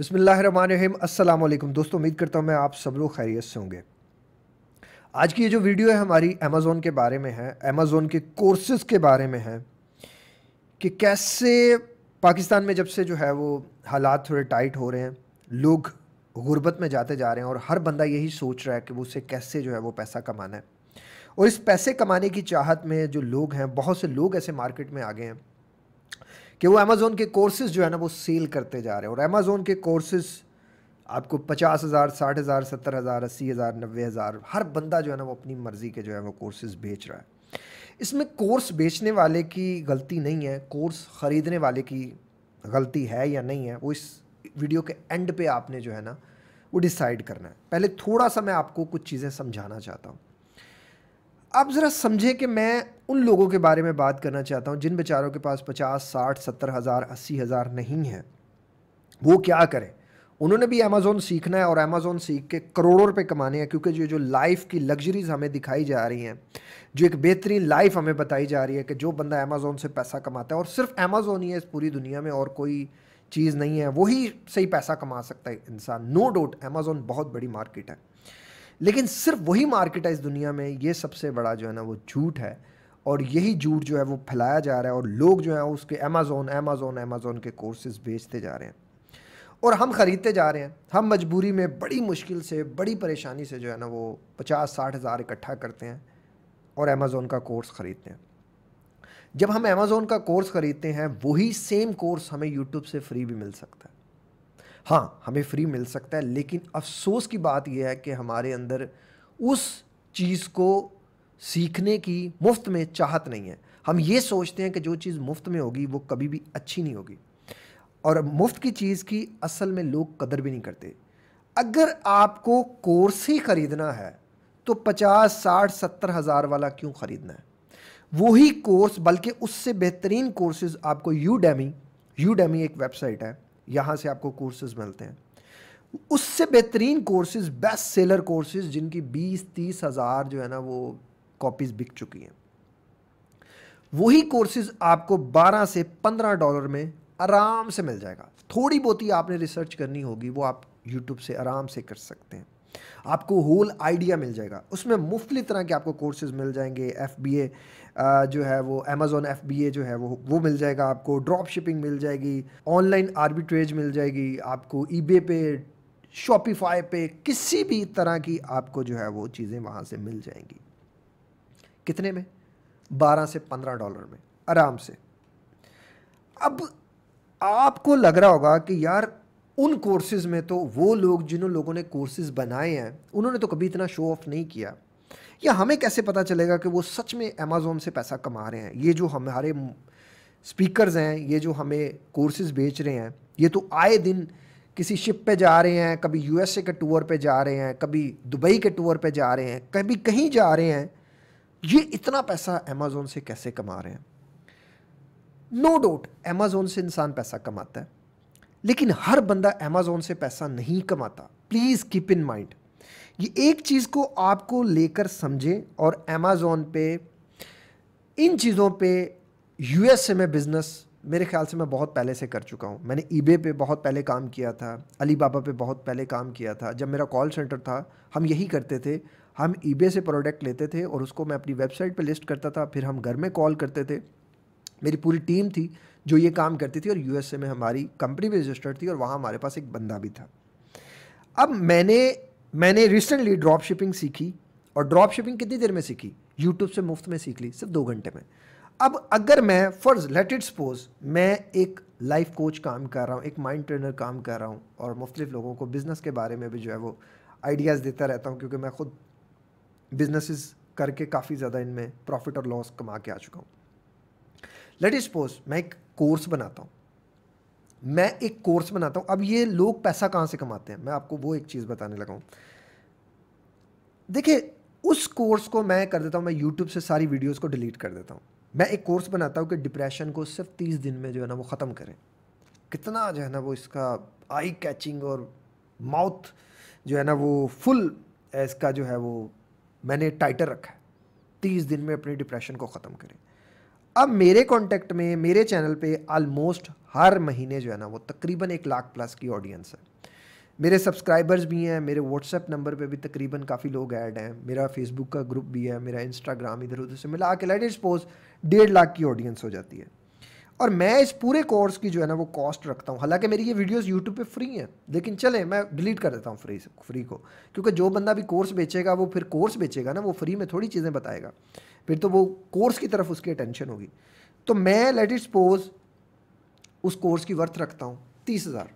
वालेकुम दोस्तों, उम्मीद करता हूँ मैं आप सब लोग खैरियत से होंगे। आज की ये जो वीडियो है हमारी अमेज़ोन के बारे में है अमेज़ोन के कोर्सेज़ के बारे में है, कि कैसे पाकिस्तान में जब से जो है वो हालात थोड़े टाइट हो रहे हैं, लोग गुर्बत में जाते जा रहे हैं और हर बंदा यही सोच रहा है कि वो उससे कैसे जो है वो पैसा कमाना है। और इस पैसे कमाने की चाहत में जो लोग हैं, बहुत से लोग ऐसे मार्केट में आ गए हैं कि वो अमेज़ोन के कोर्सेज़ जो है ना, वो सेल करते जा रहे हैं। और अमेज़ोन के कोर्सेज़ आपको पचास हज़ार, साठ हज़ार, सत्तर हज़ार, अस्सी हज़ार, नब्बे हज़ार, हर बंदा जो है ना, वो अपनी मर्ज़ी के जो है, वो कोर्सेज़ बेच रहा है। इसमें कोर्स बेचने वाले की गलती नहीं है कोर्स ख़रीदने वाले की गलती है या नहीं है, वो इस वीडियो के एंड पे आपने जो है ना, वो डिसाइड करना है। पहले थोड़ा सा मैं आपको कुछ चीज़ें समझाना चाहता हूँ। आप ज़रा समझें कि मैं उन लोगों के बारे में बात करना चाहता हूँ जिन बेचारों के पास पचास, साठ, सत्तर हज़ार, अस्सी हज़ार नहीं है। वो क्या करें? उन्होंने भी अमेज़ोन सीखना है और अमेज़ोन सीख के करोड़ों रुपए कमाने हैं, क्योंकि जो जो लाइफ की लग्जरीज हमें दिखाई जा रही हैं, जो एक बेहतरीन लाइफ हमें बताई जा रही है कि जो बंदा अमेज़ोन से पैसा कमाता है, और सिर्फ़ अमेज़ोन ही है इस पूरी दुनिया में, और कोई चीज़ नहीं है, वही सही पैसा कमा सकता है इंसान। नो डाउट अमेज़ोन बहुत बड़ी मार्केट है। लेकिन सिर्फ़ वही मार्केट है इस दुनिया में, ये सबसे बड़ा जो है ना वो झूठ है। और यही झूठ जो है वो फैलाया जा रहा है और लोग जो है उसके अमेज़ोन अमेज़ोन अमेज़ोन के कोर्सेज बेचते जा रहे हैं। और हम ख़रीदते जा रहे हैं। हम मजबूरी में बड़ी मुश्किल से, बड़ी परेशानी से जो है ना वो पचास साठ हज़ार इकट्ठा करते हैं और अमेज़ोन का कोर्स ख़रीदते हैं। जब हम अमेज़ोन का कोर्स ख़रीदते हैं, वही सेम कोर्स हमें यूट्यूब से फ्री भी मिल सकता है। हाँ हमें फ्री मिल सकता है, लेकिन अफसोस की बात यह है कि हमारे अंदर उस चीज़ को सीखने की मुफ़्त में चाहत नहीं है। हम ये सोचते हैं कि जो चीज़ मुफ़्त में होगी, वो कभी भी अच्छी नहीं होगी। और मुफ़्त की चीज़ की असल में लोग कदर भी नहीं करते। अगर आपको कोर्स ही ख़रीदना है तो पचास, साठ, सत्तर हज़ार वाला क्यों ख़रीदना है? वही कोर्स, बल्कि उससे बेहतरीन कोर्सेज आपको यू डेमी यू डेमी एक वेबसाइट है। यहाँ से आपको कोर्सेज मिलते हैं। उससे बेहतरीन कोर्सेज बेस्ट सेलर कोर्सेज जिनकी बीस, तीस हज़ार जो है ना वो कॉपीज़ बिक चुकी हैं। वही कोर्सेज आपको 12 से 15 डॉलर में आराम से मिल जाएगा। थोड़ी बहुत ही आपने रिसर्च करनी होगी, वो आप यूट्यूब से आराम से कर सकते हैं। आपको होल आइडिया मिल जाएगा। उसमें मुख्तलि तरह के आपको कोर्सेज मिल जाएँगे एफ़ बी ए जो है वो अमेज़ोन एफ़ जो है वो वो मिल जाएगा आपको ड्रॉप शिपिंग मिल जाएगी ऑनलाइन आर्बिट्रेज मिल जाएगी, आपको ईबे पे शॉपिफाई पे, किसी भी तरह की आपको जो है वो चीज़ें वहाँ से मिल जाएँगी। कितने में? बारह से पंद्रह डॉलर में, आराम से। अब आपको लग रहा होगा कि यार, उन कोर्सेज़ में तो वो लोग जिन लोगों ने कोर्सेज़ बनाए हैं, उन्होंने तो कभी इतना शो ऑफ़ नहीं किया। या हमें कैसे पता चलेगा कि वो सच में अमेज़ोन से पैसा कमा रहे हैं? ये जो हमारे स्पीकर्स हैं, ये जो हमें कोर्सेज़ बेच रहे हैं, ये तो आए दिन किसी शिप पे जा रहे हैं, कभी यूएसए के टूर पे जा रहे हैं, कभी दुबई के टूर पे जा रहे हैं, कभी कहीं जा रहे हैं, ये इतना पैसा अमेज़ोन से कैसे कमा रहे हैं? नो डाउट अमेज़ोन से इंसान पैसा कमाता है, लेकिन हर बंदा अमेज़ोन से पैसा नहीं कमाता। प्लीज़ कीप इन माइंड ये एक चीज़ को आपको लेकर समझें और अमेज़ोन पे, इन चीज़ों पे यूएसए में बिज़नेस मेरे ख्याल से मैं बहुत पहले से कर चुका हूँ। मैंने ईबे पे बहुत पहले काम किया था अली बाबा पे बहुत पहले काम किया था। जब मेरा कॉल सेंटर था, हम यही करते थे। हम ईबे से प्रोडक्ट लेते थे और उसको मैं अपनी वेबसाइट पे लिस्ट करता था, फिर हम घर में कॉल करते थे। मेरी पूरी टीम थी जो ये काम करती थी और यूएसए में हमारी कंपनी भी रजिस्टर्ड थी और वहाँ हमारे पास एक बंदा भी था। अब मैंने मैंने रिसेंटली ड्रॉप शिपिंग सीखी और ड्रॉप शिपिंग कितनी देर में सीखी? यूट्यूब से मुफ़्त में सीख ली, सिर्फ़ दो घंटे में। अब अगर मैं फ़र्ज़ लेट इट सपोज़ मैं एक लाइफ कोच काम कर रहा हूँ, एक माइंड ट्रेनर काम कर रहा हूँ और मुख्तलिफ़ लोगों को बिज़नेस के बारे में भी जो है वो आइडियाज़ देता रहता हूँ क्योंकि मैं ख़ुद बिजनेसेस करके काफ़ी ज़्यादा इनमें प्रॉफिट और लॉस कमा के आ चुका हूँ। लेट इट सपोज़ मैं एक कोर्स बनाता हूँ। मैं एक कोर्स बनाता हूँ। अब ये लोग पैसा कहाँ से कमाते हैं? मैं आपको वो एक चीज़ बताने लगा हूँ। देखिए, उस कोर्स को मैं कर देता हूँ, मैं यूट्यूब से सारी वीडियोस को डिलीट कर देता हूँ। मैं एक कोर्स बनाता हूँ कि डिप्रेशन को सिर्फ़ तीस दिन में जो है ना वो ख़त्म करें। कितना जो है ना वो इसका आई कैचिंग और माउथ जो है ना वो फुल इसका जो है वो मैंने टाइटर रखा है। तीस दिन में अपने डिप्रेशन को ख़त्म करें। अब मेरे कांटेक्ट में, मेरे चैनल पे ऑलमोस्ट हर महीने जो है ना, वो तकरीबन एक लाख प्लस की ऑडियंस है। मेरे सब्सक्राइबर्स भी हैं, मेरे व्हाट्सएप नंबर पे भी तकरीबन काफ़ी लोग ऐड हैं, मेरा फेसबुक का ग्रुप भी है, मेरा इंस्टाग्राम इधर उधर से मिला के लेट सपोज़ डेढ़ लाख की ऑडियंस हो जाती है। और मैं इस पूरे कोर्स की जो है ना, वो कॉस्ट रखता हूँ। हालाँकि मेरी ये वीडियोस यूट्यूब पे फ्री हैं, लेकिन चले, मैं डिलीट कर देता हूँ फ्री फ्री को। क्योंकि जो बंदा भी कोर्स बेचेगा, वो फिर कोर्स बेचेगा ना, वो फ्री में थोड़ी चीज़ें बताएगा। फिर तो वो कोर्स की तरफ़ उसकी अटेंशन होगी। तो मैं लेट इट सपोज़ उस कोर्स की वर्थ रखता हूँ, तीस हज़ार।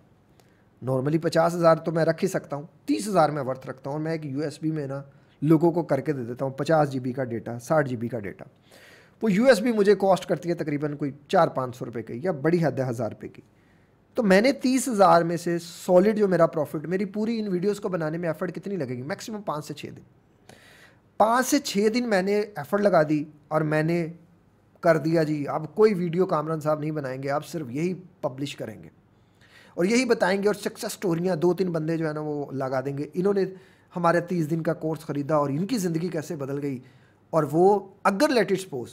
नॉर्मली पचास हज़ार तो मैं रख ही सकता हूँ, तीस हज़ार मैं वर्थ रखता हूँ और मैं एक यूएसबी में ना लोगों को करके दे देता हूँ, पचास जीबी का डेटा साठ जीबी का डेटा वो यूएसबी मुझे कॉस्ट करती है तकरीबन कोई चार पाँच सौ रुपये की या बड़ी हद है हज़ार रुपये की। तो मैंने तीस हज़ार में से सॉलिड जो मेरा प्रॉफिट मेरी पूरी इन वीडियोस को बनाने में एफर्ट कितनी लगेगी? मैक्सिमम पाँच से छः दिन। पाँच से छः दिन मैंने एफर्ट लगा दी और मैंने कर दिया जी। अब कोई वीडियो कामरान साहब नहीं बनाएँगे आप सिर्फ़ यही पब्लिश करेंगे। और यही बताएँगे और सक्सेस स्टोरियाँ दो तीन बंदे जो है ना वो लगा देंगे। इन्होंने हमारे तीस दिन का कोर्स ख़रीदा और इनकी ज़िंदगी कैसे बदल गई। और वो अगर लेट इट सपोज़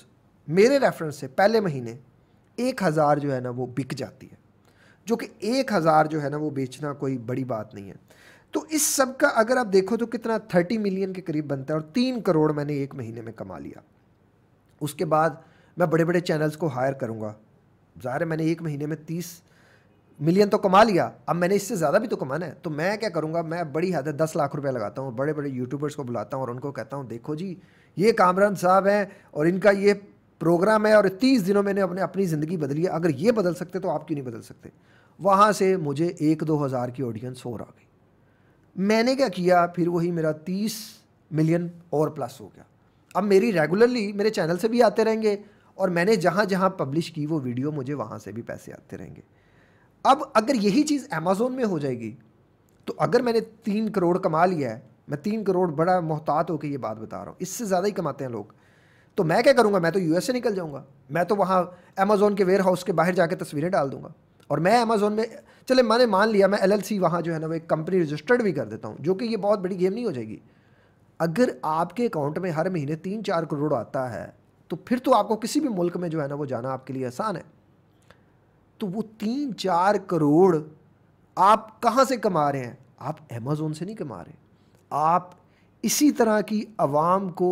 मेरे रेफरेंस से पहले महीने एक हज़ार जो है ना वो बिक जाती है। जो कि एक हज़ार जो है ना वो बेचना कोई बड़ी बात नहीं है। तो इस सब का अगर आप देखो तो कितना थर्टी मिलियन के करीब बनता है और तीन करोड़ मैंने एक महीने में कमा लिया। उसके बाद मैं बड़े बड़े चैनल्स को हायर करूँगा। ज़ाहिर मैंने एक महीने में तीस मिलियन तो कमा लिया। अब मैंने इससे ज़्यादा भी तो कमाना है। तो मैं क्या करूँगा? मैं बड़ी हद है दस लाख रुपए लगाता हूँ बड़े बड़े यूट्यूबर्स को बुलाता हूँ और उनको कहता हूँ, देखो जी, ये कामरान साहब हैं और इनका ये प्रोग्राम है और तीस दिनों मैंने अपने, अपनी ज़िंदगी बदली है। अगर ये बदल सकते तो आप क्यों नहीं बदल सकते? वहाँ से मुझे एक दो हज़ार की ऑडियंस और आ गई। मैंने क्या किया? फिर वही मेरा तीस मिलियन और प्लस हो गया। अब मेरी रेगुलरली मेरे चैनल से भी आते रहेंगे। और मैंने जहाँ जहाँ पब्लिश की वो वीडियो मुझे वहाँ से भी पैसे आते रहेंगे। अब अगर यही चीज़ अमेज़ोन में हो जाएगी तो अगर मैंने तीन करोड़ कमा लिया है, मैं तीन करोड़ बड़ा मोहतात होकर ये बात बता रहा हूँ, इससे ज़्यादा ही कमाते हैं लोग। तो मैं क्या करूँगा? मैं तो से निकल जाऊँगा। मैं तो वहाँ अमेज़ोन के वेयर हाउस के बाहर जाके तस्वीरें डाल दूँगा। और मैं अमेज़ोन में, चले मैंने मान लिया, मैं एल एल सी वहाँ जो है ना वो एक कंपनी रजिस्टर्ड भी कर देता हूँ, जो कि ये बहुत बड़ी गेम नहीं हो जाएगी। अगर आपके अकाउंट में हर महीने तीन चार करोड़ आता है तो फिर तो आपको किसी भी मुल्क में जो है ना वो जाना आपके लिए आसान है। तो वो तीन चार करोड़ आप कहाँ से कमा रहे हैं? आप अमेज़ोन से नहीं कमा रहे। आप इसी तरह की आवाम को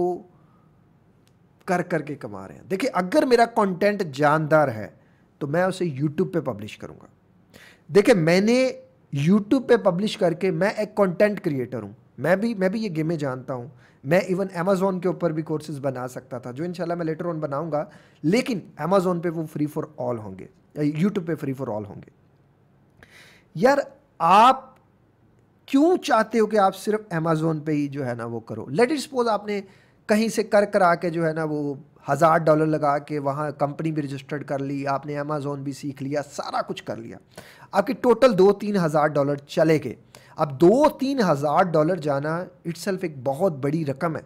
कर करके कमा रहे हैं। देखिए, अगर मेरा कंटेंट जानदार है तो मैं उसे यूट्यूब पे पब्लिश करूँगा। देखिए, मैंने यूट्यूब पे पब्लिश करके मैं एक कंटेंट क्रिएटर हूँ। मैं भी मैं भी ये गेमें जानता हूँ। मैं इवन अमेजोन के ऊपर भी कोर्सेज बना सकता था, जो इंशाल्लाह मैं लेटर ऑन बनाऊँगा। लेकिन अमेजोन पे वो फ्री फॉर ऑल होंगे। यूट्यूब पे फ्री फॉर ऑल होंगे। यार, आप क्यों चाहते हो कि आप सिर्फ़ अमेजोन पे ही जो है ना वो करो? लेट इट सपोज़ आपने कहीं से कर करा के जो है ना वो हज़ार डॉलर लगा के वहाँ कंपनी भी रजिस्टर्ड कर ली, आपने अमेज़ोन भी सीख लिया, सारा कुछ कर लिया। आपके टोटल दो तीन हज़ार डॉलर चले गए अब दो तीन हज़ार डॉलर जाना इट्सल्फ एक बहुत बड़ी रकम है।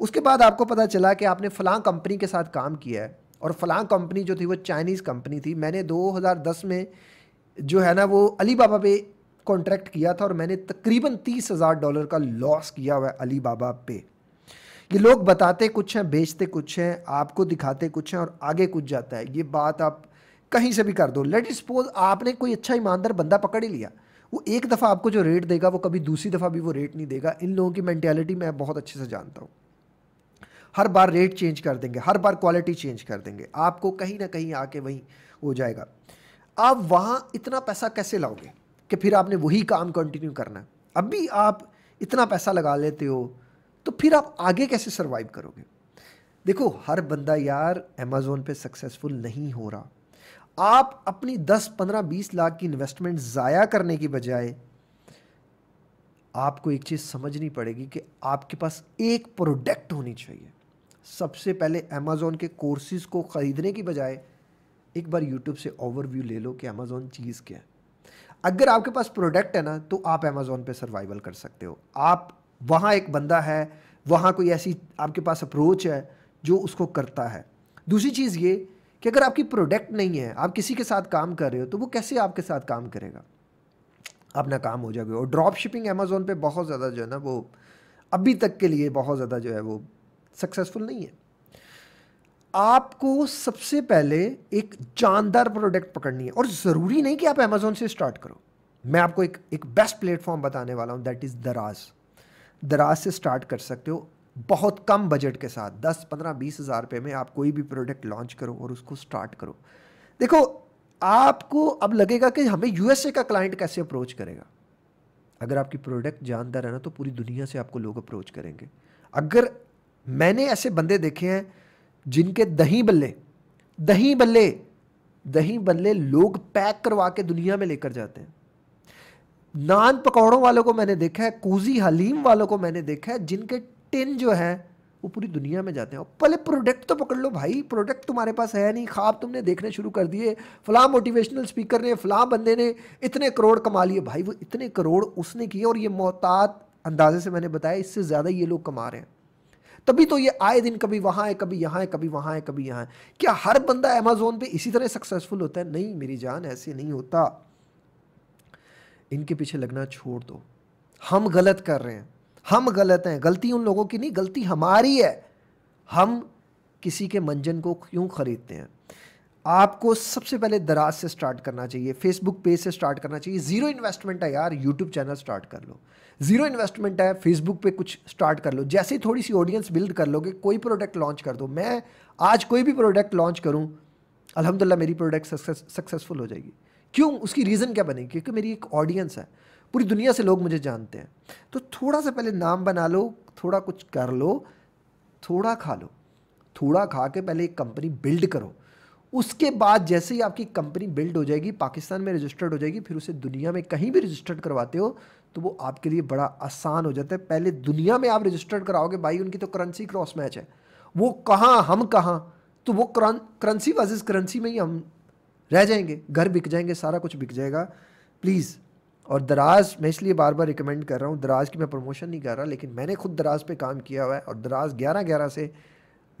उसके बाद आपको पता चला कि आपने फ़लाँ कंपनी के साथ काम किया है और फ़लाँ कंपनी जो थी वो चाइनीज़ कंपनी थी। मैंने 2010 में जो है ना वो अली बाबा पे कॉन्ट्रैक्ट किया था और मैंने तकरीबन तीस हज़ार डॉलर का लॉस किया हुआ है अली बाबा पे। ये लोग बताते कुछ हैं, बेचते कुछ हैं, आपको दिखाते कुछ हैं और आगे कुछ जाता है। ये बात आप कहीं से भी कर दो। लेट सपोज़ आपने कोई अच्छा ईमानदार बंदा पकड़ ही लिया। वो एक दफ़ा आपको जो रेट देगा, वो कभी दूसरी दफ़ा भी वो रेट नहीं देगा। इन लोगों की मैंटेलिटी मैं बहुत अच्छे से जानता हूँ। हर बार रेट चेंज कर देंगे, हर बार क्वालिटी चेंज कर देंगे। आपको कहीं ना कहीं आके वहीं हो जाएगा। आप वहाँ इतना पैसा कैसे लाओगे कि फिर आपने वही काम कंटिन्यू करना है? अब भी आप इतना पैसा लगा लेते हो तो फिर आप आगे कैसे सर्वाइव करोगे? देखो हर बंदा यार अमेजोन पे सक्सेसफुल नहीं हो रहा। आप अपनी 10, 15, 20 लाख की इन्वेस्टमेंट ज़ाया करने की बजाय आपको एक चीज़ समझनी पड़ेगी कि आपके पास एक प्रोडक्ट होनी चाहिए। सबसे पहले अमेज़ोन के कोर्सेज़ को ख़रीदने की बजाय एक बार यूट्यूब से ओवरव्यू ले लो कि अमेज़ोन चीज़ क्या है। अगर आपके पास प्रोडक्ट है ना तो आप अमेज़ोन पे सर्वाइवल कर सकते हो। आप वहाँ एक बंदा है, वहाँ कोई ऐसी आपके पास अप्रोच है जो उसको करता है। दूसरी चीज़ ये कि अगर आपकी प्रोडक्ट नहीं है, आप किसी के साथ काम कर रहे हो तो वो कैसे आपके साथ काम करेगा? अपना काम हो जाएगा और ड्रॉप शिपिंग अमेज़ोन पे बहुत ज़्यादा जो है ना, वो अभी तक के लिए बहुत ज़्यादा जो है वो सक्सेसफुल नहीं है। आपको सबसे पहले एक जानदार प्रोडक्ट पकड़नी है। और ज़रूरी नहीं कि आप अमेजोन से स्टार्ट करो। मैं आपको एक एक बेस्ट प्लेटफॉर्म बताने वाला हूँ दैट इज़ दराज दराज से स्टार्ट कर सकते हो। बहुत कम बजट के साथ, दस, पंद्रह, बीस हज़ार रुपये में आप कोई भी प्रोडक्ट लॉन्च करो और उसको स्टार्ट करो। देखो, आपको अब लगेगा कि हमें यूएसए का क्लाइंट कैसे अप्रोच करेगा? अगर आपकी प्रोडक्ट जानदार है ना तो पूरी दुनिया से आपको लोग अप्रोच करेंगे। अगर मैंने ऐसे बंदे देखे हैं जिनके दही बल्ले दही बल्ले दही बल्ले लोग पैक करवा के दुनिया में लेकर जाते हैं। नान पकौड़ों वालों को मैंने देखा है, कूजी हलीम वालों को मैंने देखा है, जिनके टिन जो है, वो पूरी दुनिया में जाते हैं। पहले प्रोडक्ट तो पकड़ लो भाई प्रोडक्ट तुम्हारे पास है नहीं खाब तुमने देखने शुरू कर दिए, फलां मोटिवेशनल स्पीकर ने, फलां बंदे ने इतने करोड़ कमा लिए। भाई वो इतने करोड़ उसने किए और ये मोहतात अंदाजे से मैंने बताया, इससे ज़्यादा ये लोग कमा रहे हैं। तभी तो ये आए दिन कभी वहाँ है कभी यहाँ है कभी वहाँ है कभी यहाँ है क्या हर बंदा अमेजोन पे इसी तरह सक्सेसफुल होता है? नहीं, मेरी जान ऐसे नहीं होता। इनके पीछे लगना छोड़ दो। हम गलत कर रहे हैं। हम गलत हैं। गलती उन लोगों की नहीं, गलती हमारी है। हम किसी के मंजन को क्यों खरीदते हैं? आपको सबसे पहले दराज से स्टार्ट करना चाहिए फेसबुक पेज से स्टार्ट करना चाहिए। ज़ीरो इन्वेस्टमेंट है यार यूट्यूब चैनल स्टार्ट कर लो। ज़ीरो इन्वेस्टमेंट है फेसबुक पे कुछ स्टार्ट कर लो। जैसे ही थोड़ी सी ऑडियंस बिल्ड कर लोगे, कोई प्रोडक्ट लॉन्च कर दो। मैं आज कोई भी प्रोडक्ट लॉन्च करूँ अलहमदिल्ला मेरी प्रोडक्ट सक्सेसफुल हो जाएगी। क्यों, उसकी रीज़न क्या बनेगी क्योंकि मेरी एक ऑडियंस है। पूरी दुनिया से लोग मुझे जानते हैं। तो थोड़ा सा पहले नाम बना लो, थोड़ा कुछ कर लो, थोड़ा खा लो। थोड़ा खा के पहले एक कंपनी बिल्ड करो। उसके बाद जैसे ही आपकी कंपनी बिल्ड हो जाएगी, पाकिस्तान में रजिस्टर्ड हो जाएगी, फिर उसे दुनिया में कहीं भी रजिस्टर्ड करवाते हो तो वो आपके लिए बड़ा आसान हो जाता है। पहले दुनिया में आप रजिस्टर्ड कराओगे, भाई, उनकी तो करेंसी क्रॉस मैच है। वो कहाँ, हम कहाँ? तो वो करंसी वर्सेस करेंसी में ही हम रह जाएँगे, घर बिक जाएँगे, सारा कुछ बिक जाएगा। प्लीज़ और दराज, मैं इसलिए बार बार रिकमेंड कर रहा हूँ, दराज की मैं प्रमोशन नहीं कर रहा, लेकिन मैंने खुद दराज पे काम किया हुआ है, और दराज ग्यारह ग्यारह से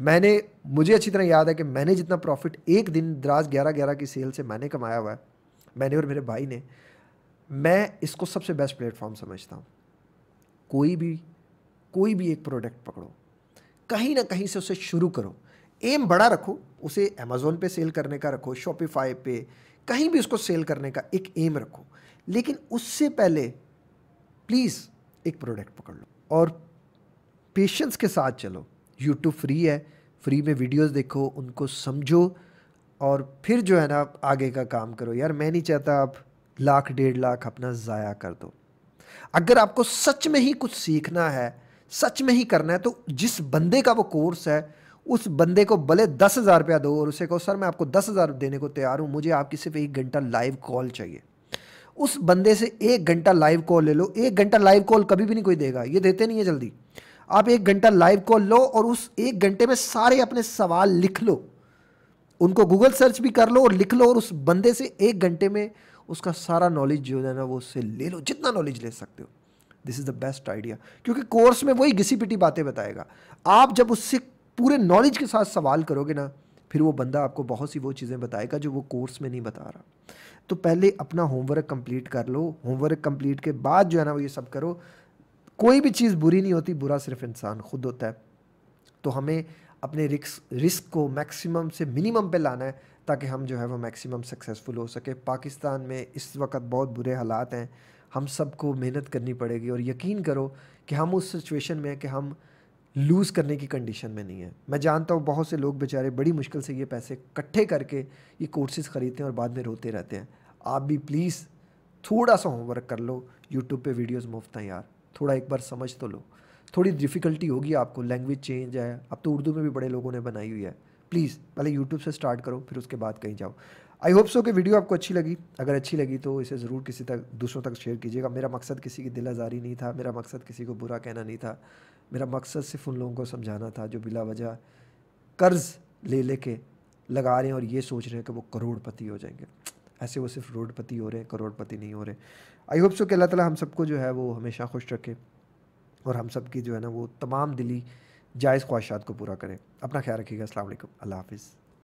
मैंने, मुझे अच्छी तरह याद है कि मैंने जितना प्रॉफिट एक दिन दराज ग्यारह ग्यारह की सेल से मैंने कमाया हुआ है, मैंने और मेरे भाई ने, मैं इसको सबसे बेस्ट प्लेटफॉर्म समझता हूँ। कोई भी कोई भी एक प्रोडक्ट पकड़ो, कहीं ना कहीं से उसे शुरू करो। एम बड़ा रखो, उसे अमेज़ोन पे सेल करने का रखो शॉपिफाई पे, कहीं भी उसको सेल करने का एक एम रखो। लेकिन उससे पहले प्लीज़ एक प्रोडक्ट पकड़ लो और पेशेंस के साथ चलो। यूट्यूब फ्री है फ्री में वीडियोस देखो, उनको समझो और फिर जो है ना, आगे का काम करो। यार, मैं नहीं चाहता आप लाख, डेढ़ लाख अपना ज़ाया कर दो। अगर आपको सच में ही कुछ सीखना है, सच में ही करना है तो जिस बंदे का वो कोर्स है उस बंदे को भले दस हज़ार रुपया दो और उसे कहो, सर, मैं आपको दस हज़ार देने को तैयार हूँ, मुझे आपकी सिर्फ़ एक घंटा लाइव कॉल चाहिए। उस बंदे से एक घंटा लाइव कॉल ले लो। एक घंटा लाइव कॉल कभी भी नहीं कोई देगा, ये देते नहीं है जल्दी। आप एक घंटा लाइव कॉल लो और उस एक घंटे में सारे अपने सवाल लिख लो। उनको गूगल सर्च भी कर लो और लिख लो और उस बंदे से एक घंटे में उसका सारा नॉलेज जो है ना वो उससे ले लो, जितना नॉलेज ले सकते हो। This is the best idea क्योंकि कोर्स में वही घिसी पिटी बातें बताएगा। आप जब उससे पूरे नॉलेज के साथ सवाल करोगे ना, फिर वो बंदा आपको बहुत सी वो चीज़ें बताएगा जो वो कोर्स में नहीं बता रहा। तो पहले अपना होमवर्क कंप्लीट कर लो। होमवर्क कंप्लीट के बाद जो है ना वो ये सब करो। कोई भी चीज़ बुरी नहीं होती, बुरा सिर्फ़ इंसान खुद होता है। तो हमें अपने रिस्क रिस्क को मैक्सिमम से मिनिमम पे लाना है, ताकि हम जो है वो मैक्सिमम सक्सेसफुल हो सके। पाकिस्तान में इस वक्त बहुत बुरे हालात हैं। हम सबको मेहनत करनी पड़ेगी और यकीन करो कि हम उस सिचुएशन में हैं कि हम लूज़ करने की कंडीशन में नहीं है। मैं जानता हूँ बहुत से लोग बेचारे बड़ी मुश्किल से ये पैसे इकट्ठे करके ये कोर्सेज ख़रीदते हैं और बाद में रोते रहते हैं। आप भी प्लीज़ थोड़ा सा होमवर्क कर लो। यूट्यूब पे वीडियोस मुफ़्त हैं यार। थोड़ा एक बार समझ तो लो। थोड़ी डिफ़िकल्टी होगी आपको। लैंग्वेज चेंज है। अब तो उर्दू में भी बड़े लोगों ने बनाई हुई है। प्लीज़ पहले यूट्यूब से स्टार्ट करो, फिर उसके बाद कहीं जाओ। आई होप सो कि वीडियो आपको अच्छी लगी। अगर अच्छी लगी तो इसे ज़रूर किसी तक, दूसरों तक शेयर कीजिएगा। मेरा मकसद किसी की दिल आज़ारी नहीं था। मेरा मकसद किसी को बुरा कहना नहीं था। मेरा मकसद सिर्फ़ उन लोगों को समझाना था जो बिला वजह कर्ज़ ले ले के लगा रहे हैं और ये सोच रहे हैं कि वो करोड़पति हो जाएँगे। ऐसे वो सिर्फ़ रोडपति हो रहे हैं, करोड़पति नहीं हो रहे। आई होप सो कि अल्लाह ताला हम सबको जो है वो हमेशा खुश रखे और हम सब की जो है ना वो तमाम दिली जायज़ ख्वाहिशात को पूरा करें। अपना ख्याल रखिएगा। असल अल्लाह हाफिज़।